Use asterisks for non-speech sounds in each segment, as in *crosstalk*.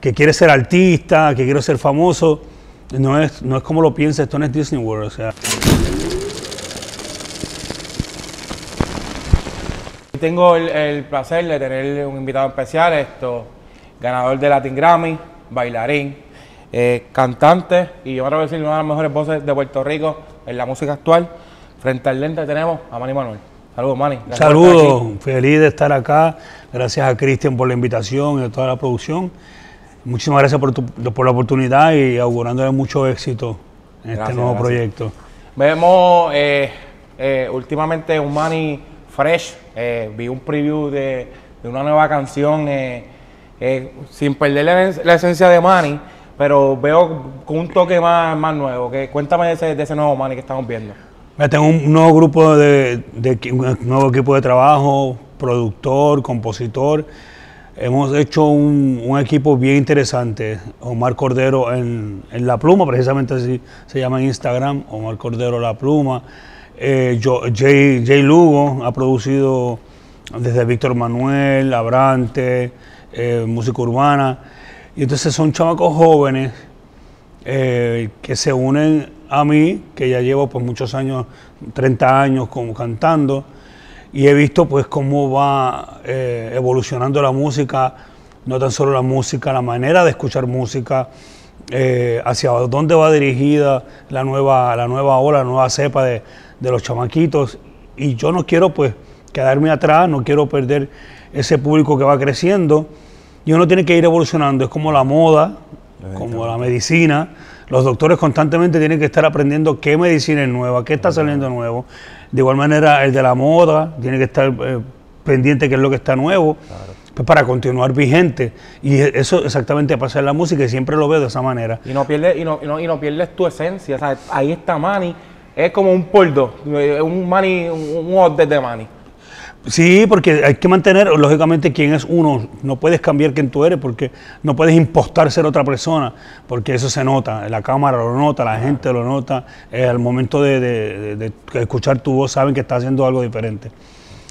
que quiere ser artista, que quiere ser famoso, no es, no es como lo piensa, esto no es Disney World, o sea. Tengo el, el placer de tener un invitado especial, esto, ganador de Latin Grammy, bailarín, eh, cantante y yo quiero decir una de las mejores voces de Puerto Rico en la música actual. Frente al lente tenemos a Manny Manuel. Saludos, Manny. Saludos, feliz de estar acá. Gracias a Cristian por la invitación y a toda la producción. Muchísimas gracias por, tu- por la oportunidad y augurándole mucho éxito en este nuevo gracias. proyecto. Vemos eh, eh, últimamente un Manny fresh. eh, vi un preview de, de una nueva canción sin perder la, la esencia de Manny, pero veo con un toque más, más nuevo. Que, cuéntame de ese, de ese nuevo Manny que estamos viendo. Tengo un nuevo grupo de, de un nuevo equipo de trabajo, productor, compositor. Hemos hecho un, equipo bien interesante. Omar Cordero en, La Pluma, precisamente así se llama en Instagram, Omar Cordero La Pluma. Eh, Jay, Jay Lugo ha producido desde Víctor Manuel, Abrante, eh, música urbana. Y entonces son chamacos jóvenes eh, que se unen a mí, que ya llevo pues muchos años, 30 años como cantando, y he visto pues cómo va eh, evolucionando la música, no tan solo la música, la manera de escuchar música, eh, hacia dónde va dirigida la nueva, la nueva ola, la nueva cepa de, de los chamaquitos, y yo no quiero pues quedarme atrás, no quiero perder ese público que va creciendo, y uno tiene que ir evolucionando, es como la moda, como la medicina. Los doctores constantemente tienen que estar aprendiendo qué medicina es nueva, qué está saliendo nuevo. De igual manera, el de la moda tiene que estar eh, pendiente qué es lo que está nuevo, pues para continuar vigente. Y eso exactamente pasa en la música y siempre lo veo de esa manera. Y no pierdes, y no, y no, y no pierdes tu esencia. Ahí está Manny. Es como un poldo, un Manny, un, un de Manny. Sí, porque hay que mantener, lógicamente, quién es uno. No puedes cambiar quién tú eres, porque no puedes impostar ser otra persona, porque eso se nota. La cámara lo nota, la gente lo nota. eh, al momento de, de- de- de escuchar tu voz, saben que estás haciendo algo diferente.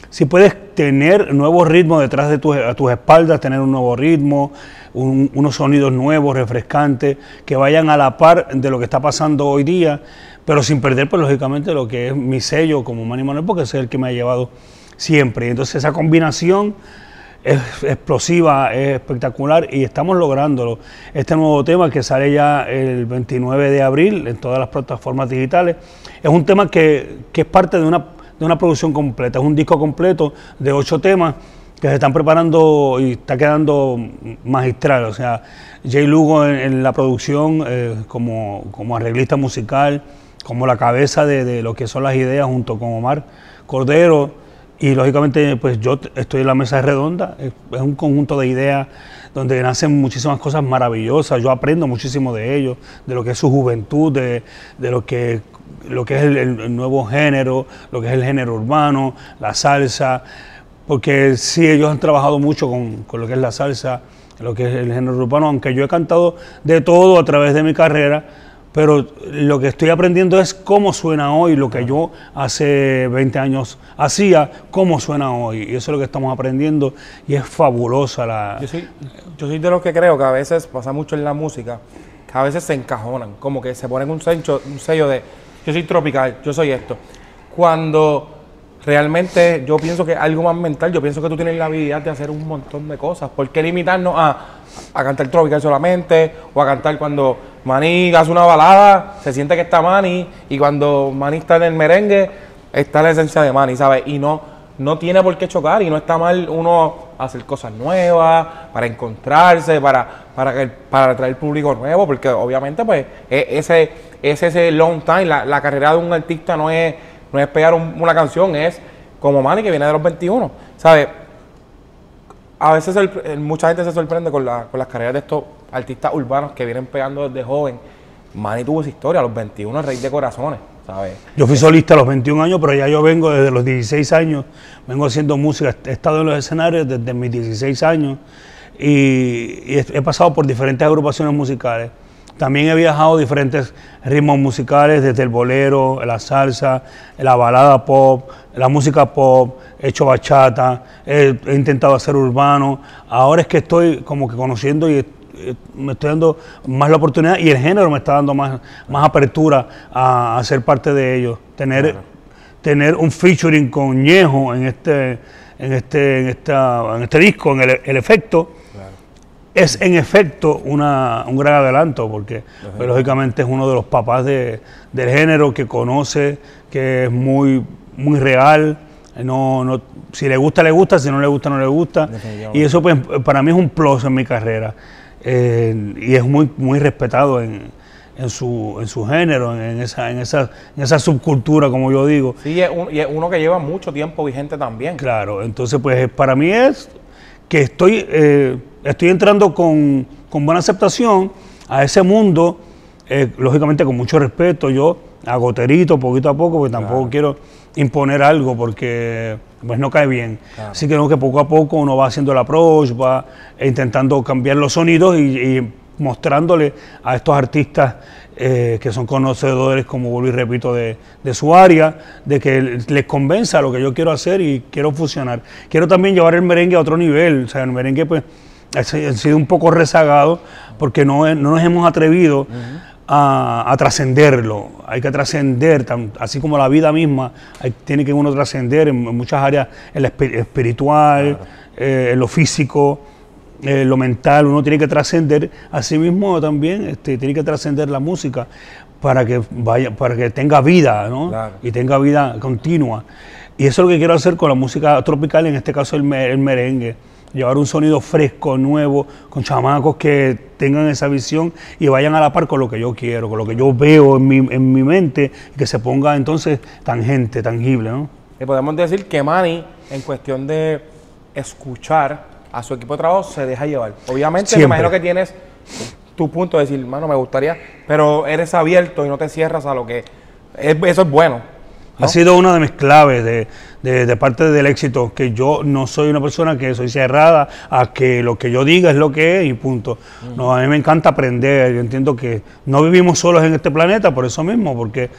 Si puedes tener nuevos ritmos detrás de tus, a tus espaldas, tener un nuevo ritmo, un- unos sonidos nuevos, refrescantes, que vayan a la par de lo que está pasando hoy día, pero sin perder, pues lógicamente, lo que es mi sello como Manny Manuel, porque ese es el que me ha llevado siempre. Entonces esa combinación es explosiva, es espectacular y estamos lográndolo. Este nuevo tema que sale ya el 29 de abril en todas las plataformas digitales, es un tema que, que es parte de una, de una producción completa, es un disco completo de ocho temas que se están preparando y está quedando magistral. O sea, Jay Lugo en, en la producción eh, como, como arreglista musical, como la cabeza de, de lo que son las ideas junto con Omar Cordero. Y lógicamente, pues yo estoy en la mesa redonda, es, un conjunto de ideas donde nacen muchísimas cosas maravillosas. Yo aprendo muchísimo de ellos, de lo que es su juventud, de, de lo, que, lo que es el nuevo género, lo que es el género urbano, la salsa, porque sí, ellos han trabajado mucho con, con lo que es la salsa, lo que es el género urbano, aunque yo he cantado de todo a través de mi carrera, pero lo que estoy aprendiendo es cómo suena hoy, lo que yo hace 20 años hacía, cómo suena hoy. Y eso es lo que estamos aprendiendo y es fabulosa la... Yo soy, yo soy de los que creo que a veces pasa mucho en la música, que a veces se encajonan, como que se ponen un sello, un sello de yo soy tropical, yo soy esto. Cuando realmente yo pienso que algo más mental, yo pienso que tú tienes la habilidad de hacer un montón de cosas. ¿Por qué limitarnos a, a cantar tropical solamente? O a cantar cuando Manny hace una balada, se siente que está Manny, y cuando Manny está en el merengue, está la esencia de Manny, ¿sabes? Y no, no tiene por qué chocar y no está mal uno hacer cosas nuevas, para encontrarse, para, para, para atraer público nuevo, porque obviamente pues e- ese, es ese long time, la, la carrera de un artista no es, no es pegar un- una canción, es como Manny que viene de los 21, ¿sabes? A veces mucha gente se sorprende con, la- con las carreras de estos artistas urbanos que vienen pegando desde joven. Manny tuvo esa historia, a los 21, el rey de corazones, ¿sabes? Yo fui solista a los 21 años, pero ya yo vengo desde los 16 años, vengo haciendo música, he estado en los escenarios desde mis 16 años y, he pasado por diferentes agrupaciones musicales. También he viajado diferentes ritmos musicales, desde el bolero, la salsa, la balada pop, la música pop, he hecho bachata, he, he intentado hacer urbano. Ahora es que estoy como que conociendo y me estoy dando más la oportunidad y el género me está dando más, más apertura a, ser parte de ellos. Tener, tener un featuring con Ñejo en este, en este, en esta, en este disco, en el, efecto, es en efecto una, un gran adelanto, porque pues, lógicamente es uno de los papás de, del género que conoce, que es muy, muy real. No, no, si le gusta, le gusta, si no le gusta, no le gusta. Y eso pues, para mí es un plus en mi carrera. Eh, y es muy, muy respetado en, en su, en su género, en esa, en, esa, en esa subcultura, como yo digo. Sí, y es, uno que lleva mucho tiempo vigente también. Claro, entonces pues para mí es que estoy, eh, estoy entrando con, buena aceptación a ese mundo, eh, lógicamente con mucho respeto, yo agoterito poquito a poco, porque tampoco quiero imponer algo porque pues no cae bien. Así que, que poco a poco uno va haciendo la approach, va intentando cambiar los sonidos y mostrándole a estos artistas eh, que son conocedores, como vuelvo y repito, de, su área, de que les convenza lo que yo quiero hacer y quiero fusionar. Quiero también llevar el merengue a otro nivel, o sea, el merengue pues ha sido un poco rezagado porque no, no nos hemos atrevido a, trascenderlo. Hay que trascender, así como la vida misma, hay, tiene que uno trascender en, muchas áreas, en lo espiritual, eh, en lo físico. Eh, lo mental, uno tiene que trascender, asimismo también este, tiene que trascender la música para que vaya, para que tenga vida, ¿no? Y tenga vida continua. Y eso es lo que quiero hacer con la música tropical, en este caso el, merengue. Llevar un sonido fresco, nuevo, con chamacos que tengan esa visión y vayan a la par con lo que yo quiero, con lo que yo veo en mi, en mi mente, y que se ponga entonces tangente, tangible, ¿no? Y podemos decir que Manny, en cuestión de escuchar, a su equipo de trabajo se deja llevar. Obviamente, me imagino que tienes tu punto de decir, mano, me gustaría, pero eres abierto y no te cierras a lo que. eso es bueno. Ha sido una de mis claves de, parte del éxito, que yo no soy una persona que soy cerrada a que lo que yo diga es lo que es y punto. No, a mí me encanta aprender, yo entiendo que no vivimos solos en este planeta por eso mismo, porque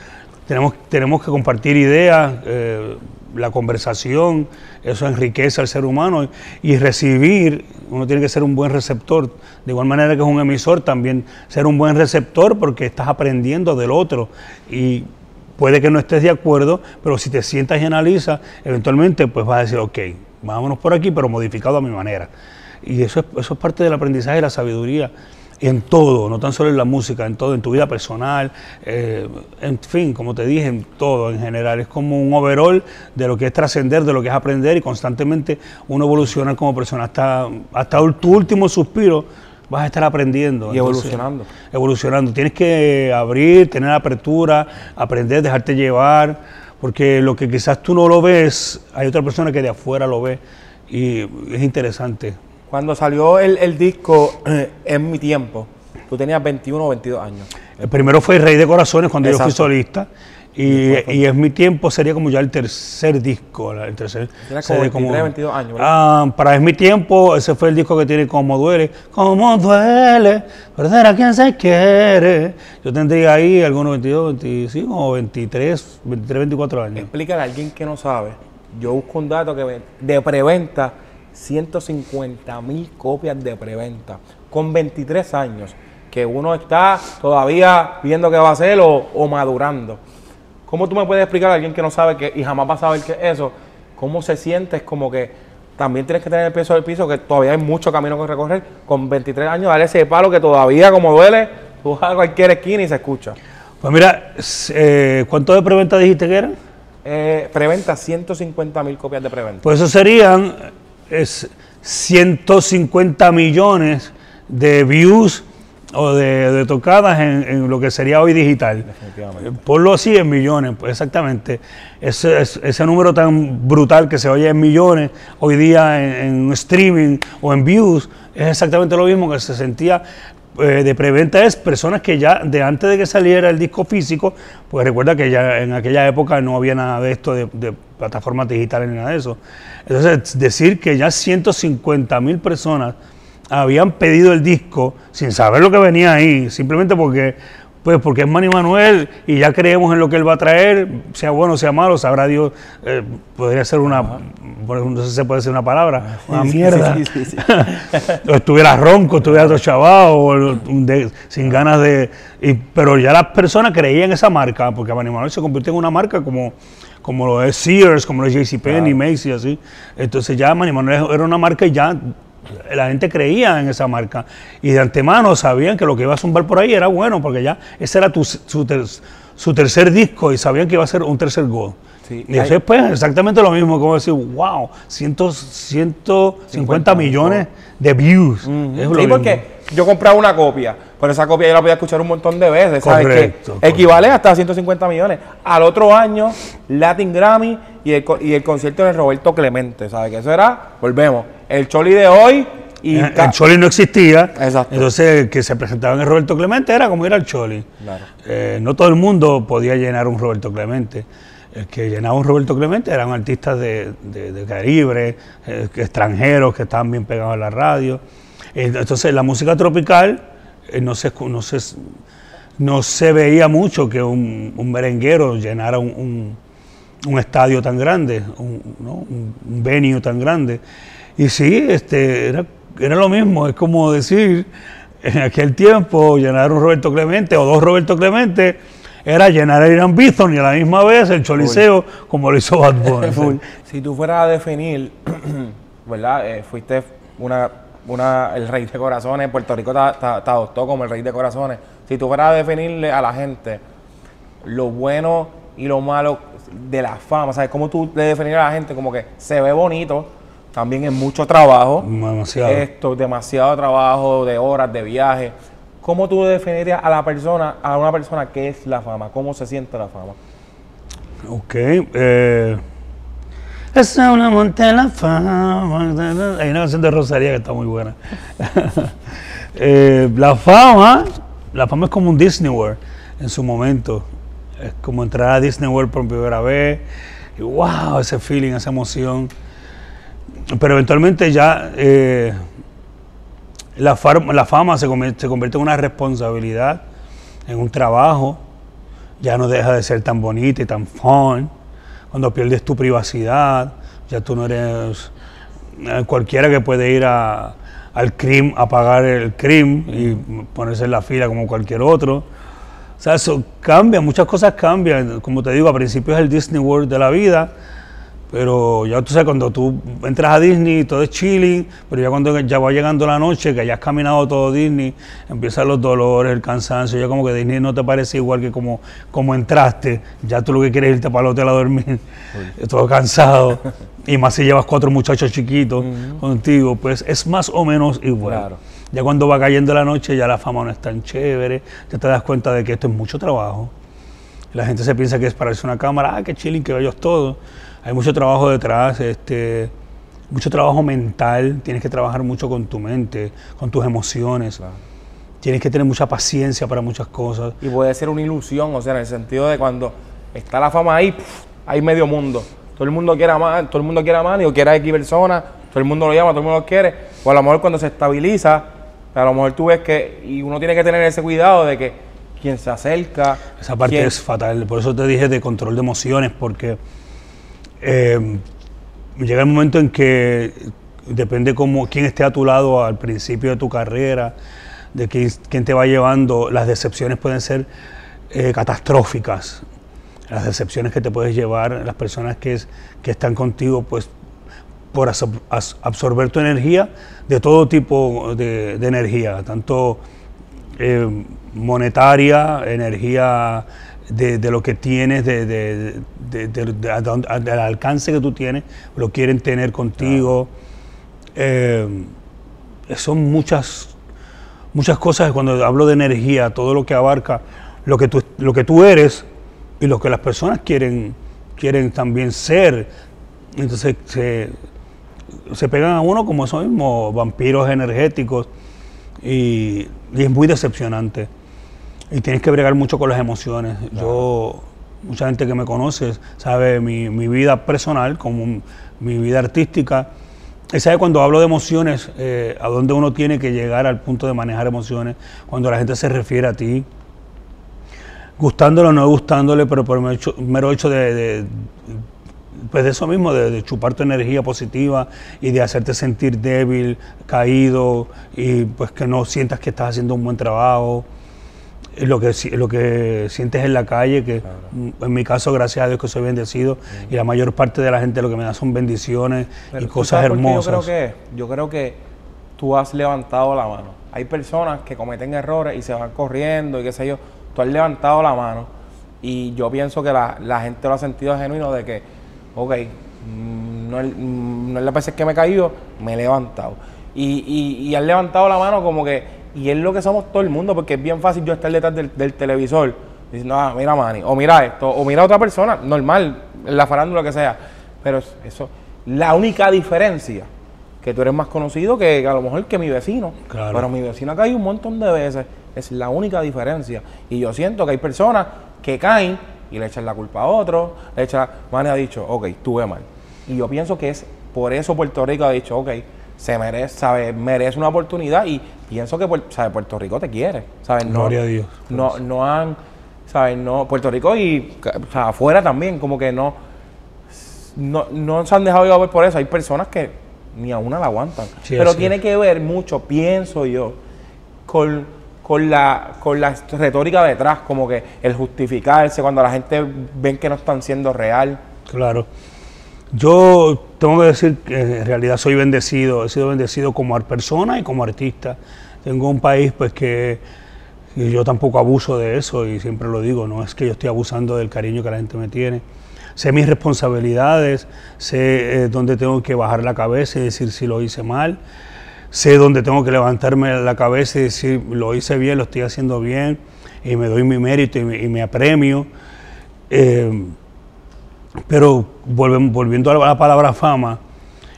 tenemos, tenemos que compartir ideas, eh, la conversación, eso enriquece al ser humano y recibir, uno tiene que ser un buen receptor, de igual manera que es un emisor, también ser un buen receptor porque estás aprendiendo del otro. Y puede que no estés de acuerdo, pero si te sientas y analizas, eventualmente pues vas a decir, ok, vámonos por aquí, pero modificado a mi manera. Y eso es, eso es parte del aprendizaje y la sabiduría en todo, no tan solo en la música, en todo, en tu vida personal, eh, en fin, como te dije, en todo en general. Es como un overall de lo que es trascender, de lo que es aprender y constantemente uno evoluciona como persona. Hasta, hasta tu último suspiro vas a estar aprendiendo. Y evolucionando. Evolucionando. Tienes que abrir, tener apertura, aprender, dejarte llevar, porque lo que quizás tú no lo ves, hay otra persona que de afuera lo ve y es interesante. Cuando salió el, disco eh, En mi tiempo, tú tenías 21 o 22 años. El primero fue Rey de Corazones cuando yo fui solista. Y, y, Es mi tiempo sería como ya el tercer disco. El tercer, Era como 23, 22 años. Ah, para Es mi tiempo, ese fue el disco que tiene Como duele. Como duele, perder a quien se quiere. Yo tendría ahí algunos 22, 25 o 23, 23, 24 años. Explícale a alguien que no sabe. Yo busco un dato que de preventa 150 mil copias de preventa con 23 años, que uno está todavía viendo qué va a hacer o, madurando. ¿Cómo tú me puedes explicar a alguien que no sabe que y jamás va a saber qué es eso? ¿Cómo se siente? Es como que también tienes que tener el peso del piso, que todavía hay mucho camino que recorrer. Con 23 años, darle ese palo que todavía, como duele, tú vas a cualquier esquina y se escucha. Pues mira, eh, ¿cuánto de preventa dijiste que eran? Eh, preventa, 150 mil copias de preventa. Pues eso serían es 150 millones de views o de, tocadas en, lo que sería hoy digital. Ponlo así en millones, pues exactamente. Ese, ese, número tan brutal que se oye en millones hoy día en, en, streaming o en views es exactamente lo mismo que se sentía eh, de preventa es personas que ya de antes de que saliera el disco físico, pues recuerda que ya en aquella época no había nada de esto de, plataformas digitales ni nada de eso. Entonces, decir que ya 150 mil personas habían pedido el disco sin saber lo que venía ahí, simplemente porque Pues porque es Manny Manuel y ya creemos en lo que él va a traer, sea bueno, sea malo, sabrá Dios, eh, podría ser una, no sé si se puede decir una palabra, una mierda. o *laughs* estuviera ronco, estuviera otro chaval, o sin ganas de... pero ya las personas creían en esa marca, porque Manny Manuel se convirtió en una marca como como lo es Sears, como lo es JCPenney, claro. Macy, así. Entonces ya Manny Manuel era una marca y ya la gente creía en esa marca y de antemano sabían que lo que iba a zumbar por ahí era bueno porque ya ese era su, tercer disco y sabían que iba a ser un tercer gol. y después exactamente lo mismo, como decir, wow, 150 millones de views. sí, porque yo compraba una copia, pero esa copia yo la podía escuchar un montón de veces, ¿sabes? que equivale hasta 150 millones. Al otro año, Latin Grammy y el, y el concierto de Roberto Clemente, ¿sabes? Que eso era, volvemos, el Choli de hoy y eh, el, Choli no existía. Exacto. Entonces, el que se presentaba en el Roberto Clemente era como ir al Choli. Claro. Eh, no todo el mundo podía llenar un Roberto Clemente. El que llenaba un Roberto Clemente eran artistas de, de, Caribe, eh, extranjeros que estaban bien pegados a la radio. Entonces, la música tropical no, se, no, se, no se veía mucho que un, merenguero llenara un, estadio tan grande, un, venue tan grande. Y sí, este, era, era lo mismo, es como decir, en aquel tiempo llenar un Roberto Clemente o dos Roberto Clemente era llenar el Irán Bithorn y a la misma vez el Choliseo como lo hizo Bad Bunny. *laughs* si tú fueras a definir, *clears throat* ¿verdad? Eh, fuiste una una, el rey de corazones, Puerto Rico te, adoptó como el rey de corazones. Si tú fueras a definirle a la gente lo bueno y lo malo de la fama, ¿sabes? ¿Cómo tú le definirías a la gente? Como que se ve bonito, también es mucho trabajo. Demasiado. Esto, demasiado trabajo, de horas, de viaje. ¿Cómo tú definirías a la persona, a una persona qué es la fama? ¿Cómo se siente la fama? Ok. Eh, es una montaña la fama. Hay una canción de Rosalía que está muy buena. *laughs* Eh, la fama, la fama es como un Disney World en su momento. Es como entrar a Disney World por primera vez. Y wow, ese feeling, esa emoción. Pero eventualmente ya eh, la, fama se convierte, en una responsabilidad, en un trabajo. Ya no deja de ser tan bonita y tan fun cuando pierdes tu privacidad, ya tú no eres eh, cualquiera que puede ir a, al CRIM a pagar el CRIM y ponerse en la fila como cualquier otro. O sea, eso cambia, muchas cosas cambian. Como te digo, a principio es el Disney World de la vida pero ya tú sabes, cuando tú entras a Disney, todo es chilling, pero ya cuando ya va llegando la noche, que ya has caminado todo Disney, empiezan los dolores, el cansancio, ya como que Disney no te parece igual que como, como entraste, ya tú lo que quieres es irte para el hotel a dormir, *laughs* todo cansado, y más si llevas cuatro muchachos chiquitos contigo, pues es más o menos igual. Ya cuando va cayendo la noche, ya la fama no es tan chévere, ya te das cuenta de que esto es mucho trabajo. La gente se piensa que es para una cámara, ah, qué chilling, que bellos todos hay mucho trabajo detrás, este, mucho trabajo mental, tienes que trabajar mucho con tu mente, con tus emociones. Tienes que tener mucha paciencia para muchas cosas. Y puede ser una ilusión, o sea, en el sentido de cuando está la fama ahí, hay medio mundo. Todo el mundo quiere amar, todo el mundo quiere amar, o quiere a X persona, todo el mundo lo llama, todo el mundo lo quiere. O a lo mejor cuando se estabiliza, a lo mejor tú ves que, y uno tiene que tener ese cuidado de que quien se acerca. Esa parte es fatal, por eso te dije de control de emociones, porque eh, llega el momento en que depende cómo, quién esté a tu lado al principio de tu carrera, de quién, te va llevando, las decepciones pueden ser eh, catastróficas. Las decepciones que te puedes llevar, las personas que, que están contigo, pues por absorber tu energía de todo tipo de, energía, tanto eh, monetaria, energía de, lo que tienes, de, del alcance que tú tienes, lo quieren tener contigo. Eh, son muchas, muchas cosas, cuando hablo de energía, todo lo que abarca lo que tú, lo que tú eres y lo que las personas quieren, quieren también ser. Entonces se, se pegan a uno como esos mismos vampiros energéticos y es muy decepcionante. Y tienes que bregar mucho con las emociones. Yo, mucha gente que me conoce sabe mi, vida personal, como mi vida artística. Y sabe cuando hablo de emociones, eh, a dónde uno tiene que llegar al punto de manejar emociones, cuando la gente se refiere a ti. gustándole o no gustándole, pero por el mero hecho de, de- pues de eso mismo, de, de chupar tu energía positiva y de hacerte sentir débil, caído y pues que no sientas que estás haciendo un buen trabajo. Es Lo que, lo que sientes en la calle, que en mi caso, gracias a Dios que soy bendecido y la mayor parte de la gente lo que me da son bendiciones Pero y ¿tú cosas hermosas. Yo creo que yo creo que tú has levantado la mano. Hay personas que cometen errores y se van corriendo y qué sé yo. Tú has levantado la mano y yo pienso que la, la gente lo ha sentido genuino de que, ok, no es, no es la veces que me he caído, me he levantado. Y, y, y has levantado la mano como que, y es lo que somos todo el mundo, porque es bien fácil yo estar detrás del, del televisor diciendo, ah, mira Manny, o mira esto, o mira a otra persona, normal, la farándula que sea. Pero es- eso, la única diferencia, que tú eres más conocido que, que a lo mejor que mi vecino. Claro. Pero mi vecino caído un montón de veces. Es la única diferencia. Y yo siento que hay personas que caen y le echan la culpa a otro. Le echan, Manny ha dicho, ok, tuve mal. Y yo pienso que es por eso Puerto Rico ha dicho, ok, se merece, sabe, merece una oportunidad y pienso que Puer- sabe, Puerto Rico te quiere. ¿sabes? No, Gloria a Dios. No, no han, ¿sabes? No, Puerto Rico y o sea, afuera también, como que no, no, no se han dejado llevar por eso. Hay personas que ni a una la aguantan. Sí, Pero tiene es. que ver mucho, pienso yo, con, con, la, con la retórica detrás, como que el justificarse cuando la gente ven que no están siendo real. Claro. Yo tengo que decir que en realidad soy bendecido, he sido bendecido como persona y como artista. Tengo un país pues que, yo tampoco abuso de eso y siempre lo digo, no es que yo estoy abusando del cariño que la gente me tiene. Sé mis responsabilidades, sé eh, dónde tengo que bajar la cabeza y decir si lo hice mal, sé dónde tengo que levantarme la cabeza y decir lo hice bien, lo estoy haciendo bien y me doy mi mérito y me, y me apremio. Eh, pero volviendo a la, a la palabra fama,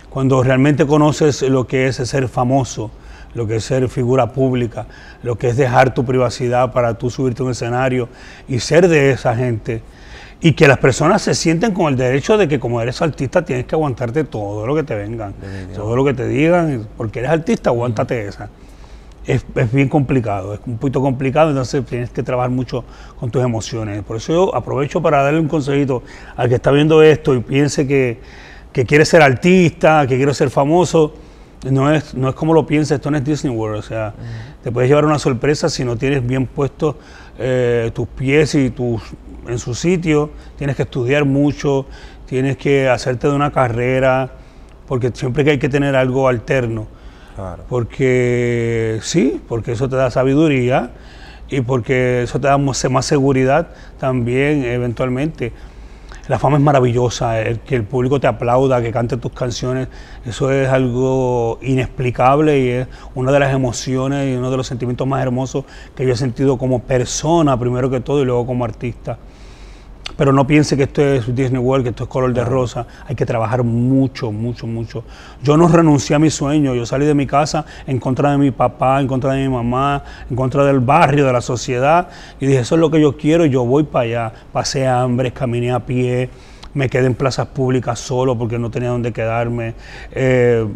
cuando realmente conoces lo que es ser famoso, lo que es ser figura pública, lo que es dejar tu privacidad para tú subirte a un escenario y ser de esa gente, y que las personas se sienten con el derecho de que como eres artista tienes que aguantarte todo lo que te vengan, todo lo que te digan, porque eres artista, aguántate esa. Es, es bien complicado, es un poquito complicado, entonces tienes que trabajar mucho con tus emociones. Por eso yo aprovecho para darle un consejito al que está viendo esto y piense que, que quiere ser artista, que quiere ser famoso. No es, no es como lo piensa, esto no es Disney World, o sea, te puedes llevar una sorpresa si no tienes bien puestos eh, tus pies y tus en su sitio, tienes que estudiar mucho, tienes que hacerte de una carrera, porque siempre que hay que tener algo alterno. Porque sí, porque eso te da sabiduría y porque eso te da más más seguridad también eventualmente. La fama es maravillosa, el que el público te aplauda, que cante tus canciones, eso es algo inexplicable y es una de las emociones y uno de los sentimientos más hermosos que yo he sentido como persona, primero que todo, y luego como artista. Pero no piense que esto es Disney World, que esto es color de rosa. Hay que trabajar mucho, mucho, mucho. Yo no renuncié a mi sueño. Yo salí de mi casa en contra de mi papá, en contra de mi mamá, en contra del barrio, de la sociedad. Y dije, eso es lo que yo quiero y yo voy para allá. Pasé hambre, caminé a pie, me quedé en plazas públicas solo porque no tenía dónde quedarme. Eh,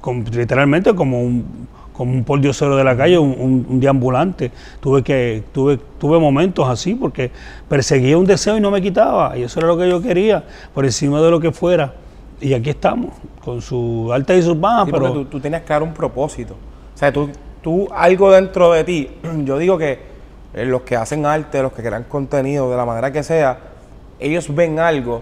con- literalmente como un, como un pordiosero de la calle, un, un- un deambulante. Tuve, que, tuve, tuve momentos así porque perseguía un deseo y no me quitaba. Y eso era lo que yo quería, por encima de lo que fuera. Y aquí estamos, con sus altas y sus bajas, Sí, pero tú, tú tenías que dar un propósito. O sea, tú, tú algo dentro de ti, *clears throat* yo digo que eh, los que hacen arte, los que crean contenido de la manera que sea, ellos ven algo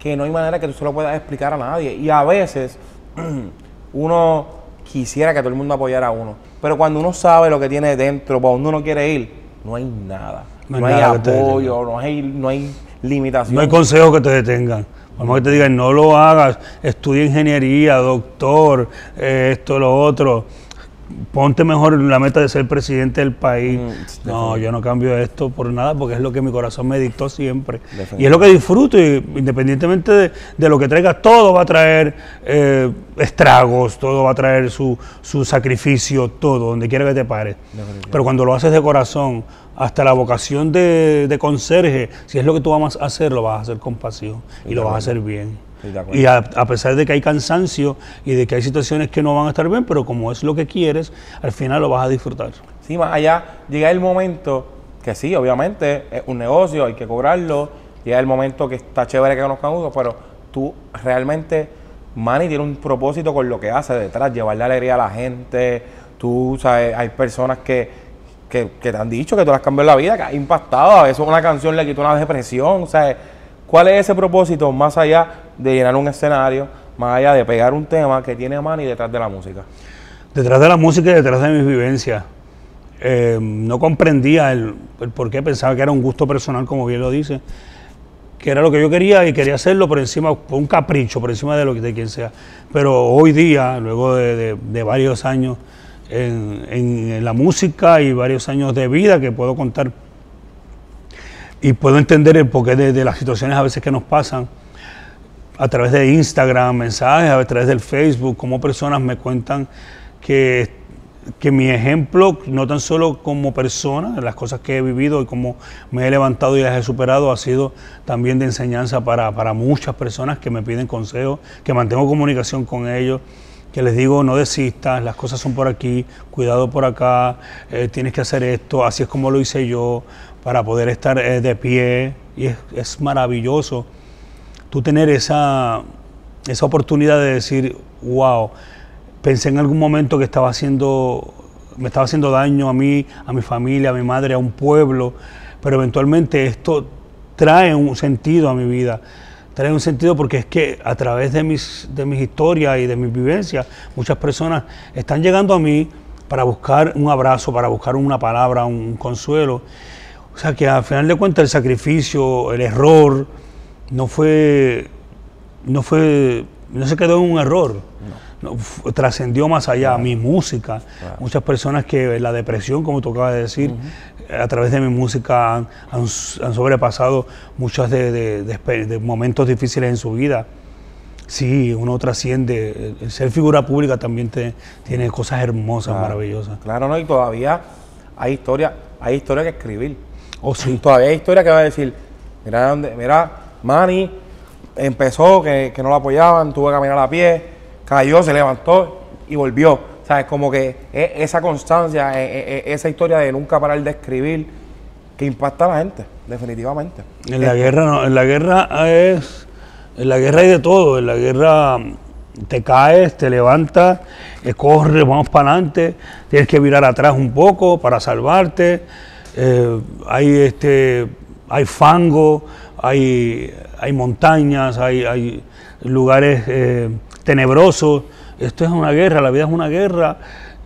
que no hay manera que tú se lo puedas explicar a nadie. Y a veces *clears throat* uno quisiera que todo el mundo apoyara a uno. Pero cuando uno sabe lo que tiene dentro, para donde uno quiere ir, no hay nada. No No, hay nada apoyo, no hay, no hay limitación. no hay consejos que te detengan. Vamos que te digan, no lo hagas, estudia ingeniería, doctor, eh, esto, lo otro. Ponte mejor la meta de ser presidente del país. Mm, no, yo no cambio esto por nada porque es lo que mi corazón me dictó siempre. Y es lo que disfruto y independientemente de, de lo que traiga, todo va a traer eh, estragos, todo va a traer su, su sacrificio, todo, donde quiera que te pares. Pero cuando lo haces de corazón, hasta la vocación de, de conserje, si es lo que tú vas a hacer, lo vas a hacer con pasión y lo vas a hacer bien. Y a, a pesar de que hay cansancio y de que hay situaciones que no van a estar bien, pero como es lo que quieres, al final lo vas a disfrutar. Sí, más allá, llega el momento que sí, obviamente es un negocio, hay que cobrarlo, es el momento que está chévere que conozcan uso, pero tú realmente, Manny tiene un propósito con lo que hace detrás, llevarle alegría a la gente, tú sabes, hay personas que, que, que te han dicho que tú las cambió la vida, que ha impactado, a veces una canción le quitó una depresión, o sea, ¿cuál es ese propósito más allá de llenar un escenario, más allá de pegar un tema que tiene Manny detrás de la música? Detrás de la música y detrás de mis vivencias. Eh, no comprendía el, por qué, pensaba que era un gusto personal, como bien lo dice, que era lo que yo quería y quería hacerlo por encima, por un capricho, por encima de lo que de quien sea. Pero hoy día, luego de, varios años en- en la música y varios años de vida que puedo contar y puedo entender el porqué de, las situaciones a veces que nos pasan a través de Instagram, mensajes, a través del Facebook, como personas me cuentan que, que mi ejemplo, no tan solo como persona, las cosas que he vivido y cómo me he levantado y las he superado, ha sido también de enseñanza para, para muchas personas que me piden consejos, que mantengo comunicación con ellos, que les digo no desistas, las cosas son por aquí, cuidado por acá, eh, tienes que hacer esto, así es como lo hice yo, para poder estar eh, de pie. Y es, es maravilloso tú tener esa, esa oportunidad de decir, wow, pensé en algún momento que estaba haciendo, me estaba haciendo daño a mí, a mi familia, a mi madre, a un pueblo, pero eventualmente esto trae un sentido a mi vida. Trae un sentido porque es que a través de mis, de mis historias y de mis vivencias, muchas personas están llegando a mí para buscar un abrazo, para buscar una palabra, un consuelo. O sea que al final de cuentas el sacrificio, el error, no fue, no fue, no se quedó en un error. No, trascendió más allá mi música. Muchas personas que la depresión, como tú acabas de decir, a través de mi música han, han sobrepasado muchos de, de- de espe- de momentos difíciles en su vida. Sí, uno trasciende. El- el ser figura pública también te- tiene cosas hermosas, maravillosas. Claro, no, y todavía hay historia, hay historia que escribir. Oh, sí. Todavía hay historia que va a decir, mira dónde, mira, Manny empezó, que, que no lo apoyaban, tuvo que caminar a pie, cayó, se levantó y volvió. O sea, es como que e- esa constancia, e- e- esa historia de nunca parar de escribir, que impacta a la gente, definitivamente. En la guerra no, en la guerra es, en la guerra hay de todo, en la guerra mm, te caes, te levantas, corres, vamos para adelante, tienes que virar atrás un poco para salvarte, eh, hay este, hay fango, hay, hay montañas, hay, hay lugares eh, tenebrosos. Esto es una guerra, la vida es una guerra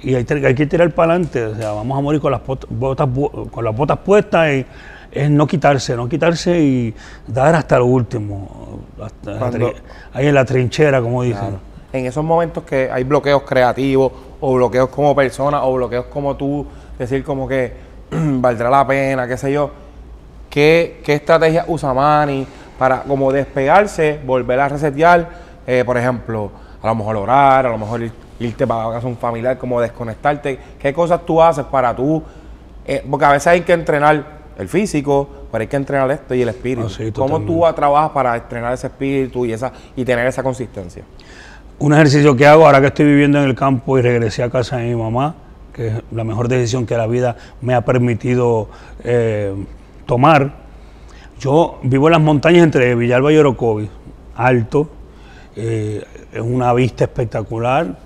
y hay, hay que tirar para adelante. O sea, vamos a morir con las botas, con las botas puestas y es no quitarse, no quitarse y dar hasta lo último. hasta Cuando- ahí en la trinchera, como dicen. En esos momentos que hay bloqueos creativos, o bloqueos como persona, o bloqueos como tú, decir como que *clears throat* valdrá la pena, qué sé yo, ¿qué, qué estrategia usa Manny para como despegarse, volver a resetear, eh, por ejemplo, a lo mejor orar, a lo mejor ir- irte para casa de un familiar, como desconectarte? ¿Qué cosas tú haces para tú? eh, porque a veces hay que entrenar el físico, pero hay que entrenar esto y el espíritu. Ah, sí, ¿Cómo tú trabajas para entrenar ese espíritu y, esa, y tener esa consistencia? Un ejercicio que hago ahora que estoy viviendo en el campo y regresé a casa de mi mamá, que es la mejor decisión que la vida me ha permitido eh, tomar. Yo vivo en las montañas entre Villalba y Orocovi, alto, eh, es una vista espectacular,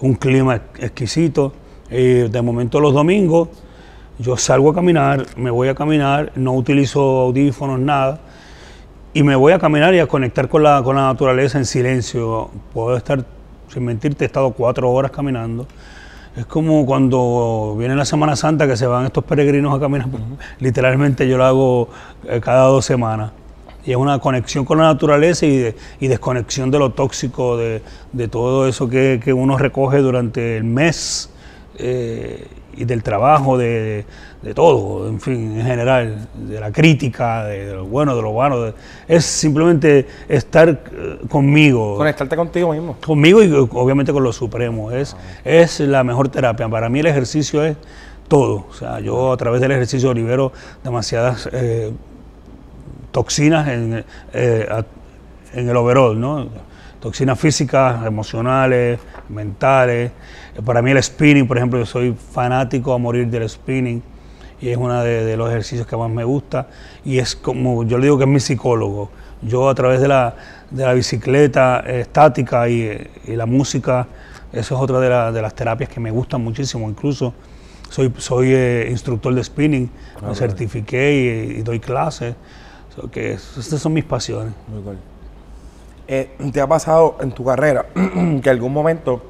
un clima ex- exquisito. Eh, de momento los domingos yo salgo a caminar, me voy a caminar, no utilizo audífonos, nada y me voy a caminar y a conectar con la, con la naturaleza en silencio. Puedo estar, sin mentirte, he estado cuatro horas caminando. Es como cuando viene la Semana Santa que se van estos peregrinos a caminar. Literalmente yo lo hago eh, cada dos semanas. Y es una conexión con la naturaleza y, de- y desconexión de lo tóxico, de, de todo eso que, que uno recoge durante el mes eh, y del trabajo, de, de todo, en fin, en general, de la crítica, de, de lo bueno, de lo malo. de- es simplemente estar eh, conmigo Conectarte contigo mismo. conmigo y obviamente con lo supremo. Es, es la mejor terapia. Para mí el ejercicio es todo. O sea, yo a través del ejercicio libero demasiadas eh, toxinas en, eh, en el overall, ¿no? Toxinas físicas, emocionales, mentales. Para mí el spinning, por ejemplo, yo soy fanático a morir del spinning. Y es uno de, los ejercicios que más me gusta. Y es como, yo le digo que es mi psicólogo. Yo a través de la, de la bicicleta estática y, la música, eso es otra de, las terapias que me gustan muchísimo, incluso soy, soy eh, instructor de spinning, me ah, certifiqué y, doy clases, que estas son mis pasiones. Muy eh, ¿Te ha pasado en tu carrera *clears throat* que algún momento,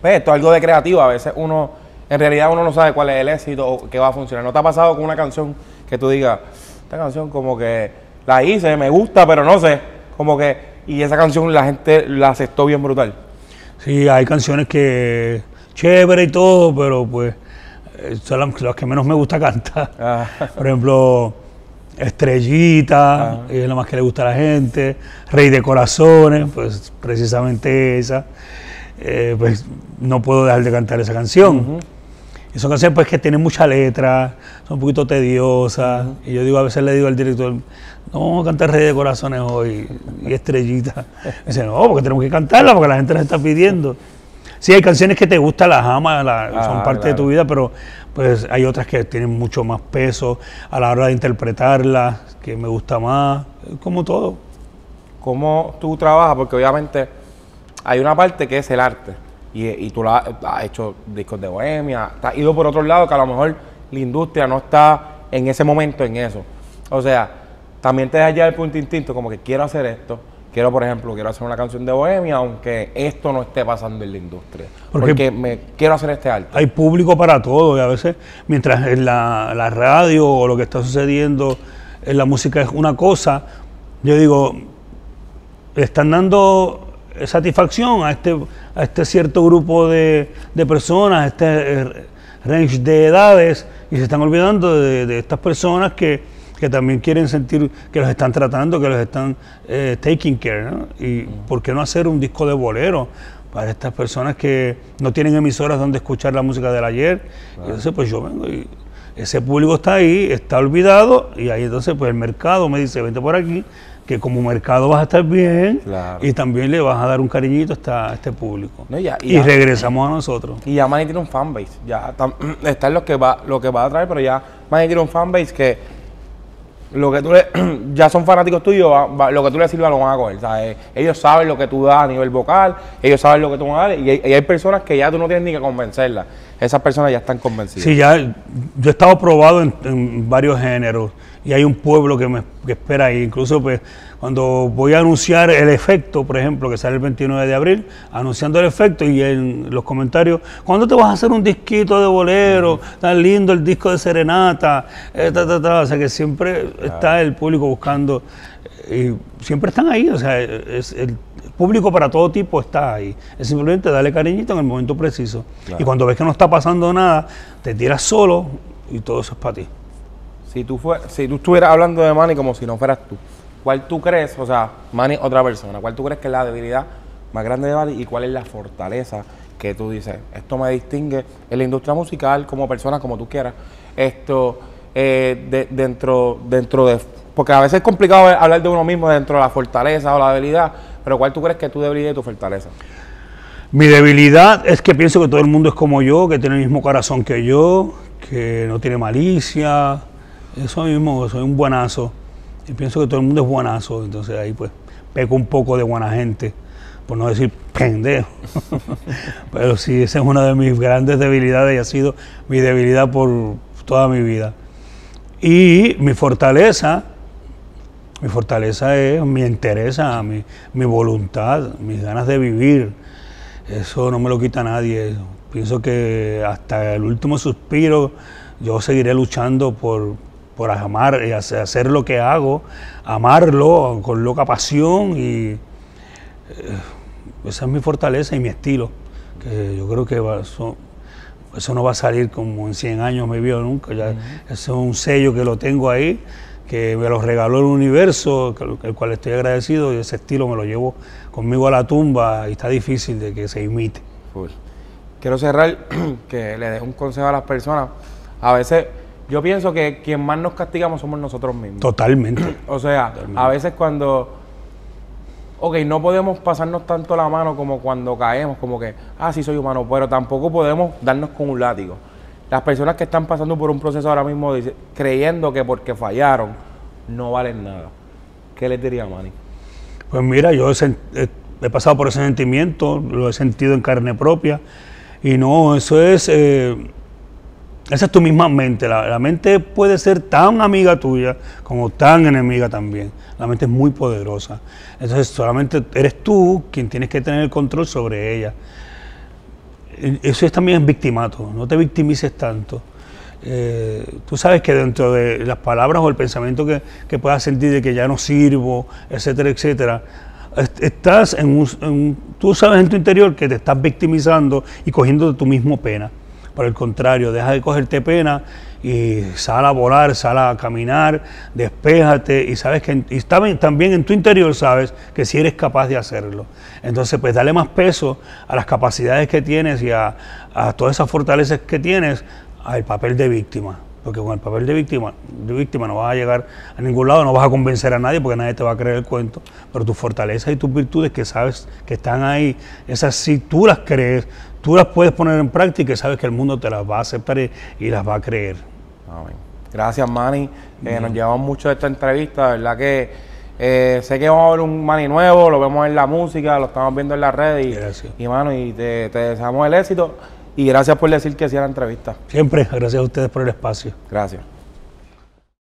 pues esto es algo de creativo, a veces uno, en realidad uno no sabe cuál es el éxito o qué va a funcionar? ¿No te ha pasado con una canción que tú digas, esta canción como que la hice, me gusta, pero no sé, como que, y esa canción la gente la aceptó bien brutal? Sí, hay canciones que chévere y todo, pero pues eh, son las, que menos me gusta cantar. Ah. *laughs* Por ejemplo, Estrellita, es lo más que le gusta a la gente, Rey de Corazones, pues precisamente esa, eh, pues no puedo dejar de cantar esa canción. Y son canciones pues que tienen mucha letra, son un poquito tediosas, y yo digo, a veces le digo al director, no vamos a cantar Rey de Corazones hoy y Estrellita. Y *laughs* dice, no, porque tenemos que cantarla porque la gente la está pidiendo. Sí, hay canciones que te gustan, las amas, son ah, parte de tu vida, pero pues hay otras que tienen mucho más peso a la hora de interpretarlas, que me gusta más, como todo. ¿Cómo tú trabajas? Porque obviamente hay una parte que es el arte, y, tú has hecho discos de bohemia, has ido por otro lado que a lo mejor la industria no está en ese momento en eso. O sea, también te da ya el punto instinto, como que quiero hacer esto, quiero, por ejemplo, quiero hacer una canción de bohemia, aunque esto no esté pasando en la industria. Porque, me quiero hacer este arte. Hay público para todo y a veces, mientras en la, radio o lo que está sucediendo en la música es una cosa, yo digo, están dando satisfacción a este, a este cierto grupo de, personas, a este eh, range de edades, y se están olvidando de estas personas que que también quieren sentir que los están tratando, que los están eh, taking care. ¿no? ¿Y por qué no hacer un disco de bolero para estas personas que no tienen emisoras donde escuchar la música del ayer? Y entonces, pues yo vengo y ese público está ahí, está olvidado, y ahí entonces, pues el mercado me dice, vente por aquí, que como mercado vas a estar bien y también le vas a dar un cariñito a, este público. y, regresamos a nosotros. Y ya Manny tiene un fanbase, ya *clears throat* está, en lo que va, lo que va a traer, pero ya Manny tiene un fanbase que lo que tú le, *clears throat* ya son fanáticos tuyos, lo que tú le sirvas lo van a coger. ¿sabes? Ellos saben lo que tú das a nivel vocal, ellos saben lo que tú vas a dar, y hay, personas que ya tú no tienes ni que convencerlas. Esas personas ya están convencidas. Sí, ya yo he estado probado en varios géneros y hay un pueblo que me espera ahí. Incluso pues cuando voy a anunciar el efecto, por ejemplo, que sale el 29 de abril, anunciando el efecto y en los comentarios, ¿cuándo te vas a hacer un disquito de bolero? Tan lindo el disco de serenata, eh, o sea que siempre está el público buscando y siempre están ahí, o sea, es, el público para todo tipo está ahí. Es simplemente darle cariñito en el momento preciso. Y cuando ves que no está pasando nada, te tiras solo y todo eso es para ti. Si tú, fue, si tú estuvieras hablando de Manny como si no fueras tú, ¿cuál tú crees, o sea, Manny otra persona, cuál tú crees que es la debilidad más grande de Manny y cuál es la fortaleza que tú dices, esto me distingue en la industria musical como persona, como tú quieras, esto eh, dentro, dentro de... Porque a veces es complicado hablar de uno mismo dentro de la fortaleza o la debilidad, pero ¿cuál tú crees que es tu debilidad y tu fortaleza? Mi debilidad es que pienso que todo el mundo es como yo, que tiene el mismo corazón que yo, que no tiene malicia, eso mismo, soy un buenazo. Y pienso que todo el mundo es buenazo, entonces ahí pues peco un poco de buena gente, por no decir pendejo. *laughs* Pero sí, esa es una de mis grandes debilidades y ha sido mi debilidad por toda mi vida. Y mi fortaleza, mi fortaleza es mi interés, mi, mi voluntad, mis ganas de vivir. Eso no me lo quita nadie. Pienso que hasta el último suspiro yo seguiré luchando por, por amar y hacer lo que hago, amarlo con loca pasión y eh, esa es mi fortaleza y mi estilo, que yo creo que eso, no va a salir como en 100 años me vio nunca, ya, es un sello que lo tengo ahí, que me lo regaló el universo, el cual estoy agradecido y ese estilo me lo llevo conmigo a la tumba y está difícil de que se imite. Quiero cerrar, *clears throat* que le dejo un consejo a las personas. A veces yo pienso que quien más nos castigamos somos nosotros mismos. Totalmente. *clears throat* o sea, a veces cuando, ok, no podemos pasarnos tanto la mano como cuando caemos, como que, ah, sí soy humano, pero tampoco podemos darnos con un látigo. las personas que están pasando por un proceso ahora mismo dice- creyendo que porque fallaron no valen nada. ¿Qué les diría Manny? Pues mira, yo he, sen- he- he pasado por ese sentimiento, lo he sentido en carne propia. Y no, eso es. eh, esa es tu misma mente. La, mente puede ser tan amiga tuya como tan enemiga también. La mente es muy poderosa. Entonces, solamente eres tú quien tienes que tener el control sobre ella. Eso es también victimato. No te victimices tanto. Eh, tú sabes que dentro de las palabras o el pensamiento que, que puedas sentir de que ya no sirvo, etcétera, etcétera, est- estás en un- tú sabes en tu interior que te estás victimizando y cogiendo de tu mismo pena. Por el contrario, deja de cogerte pena y sal a volar, sal a caminar, despéjate y sabes que y también, en tu interior sabes que si eres capaz de hacerlo. Entonces, pues dale más peso a las capacidades que tienes y a, a todas esas fortalezas que tienes al papel de víctima. Porque con el papel de víctima, de víctima no vas a llegar a ningún lado, no vas a convencer a nadie porque nadie te va a creer el cuento. Pero tus fortalezas y tus virtudes que sabes que están ahí, esas sí tú las crees, tú las puedes poner en práctica y sabes que el mundo te las va a aceptar y, y las va a creer. Amén. Gracias, Manny. Eh, Nos llevamos mucho de esta entrevista, ¿verdad? Que eh, sé que vamos a ver un Manny nuevo, lo vemos en la música, lo estamos viendo en las redes. Y, Gracias. y mano, y te, te deseamos el éxito. Y gracias por decir que sí a la entrevista. Siempre, gracias a ustedes por el espacio. Gracias.